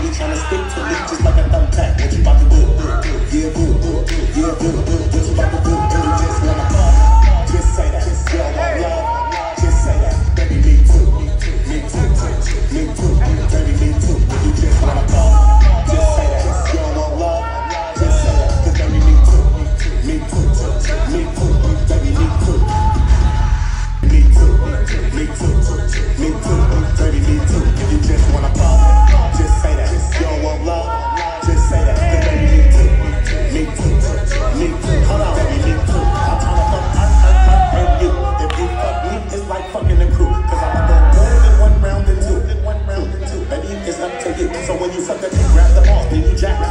Nigga tryna stick to me just like a thumbtack. What you about to do? so when you suck the pin, grab the ball, then you jack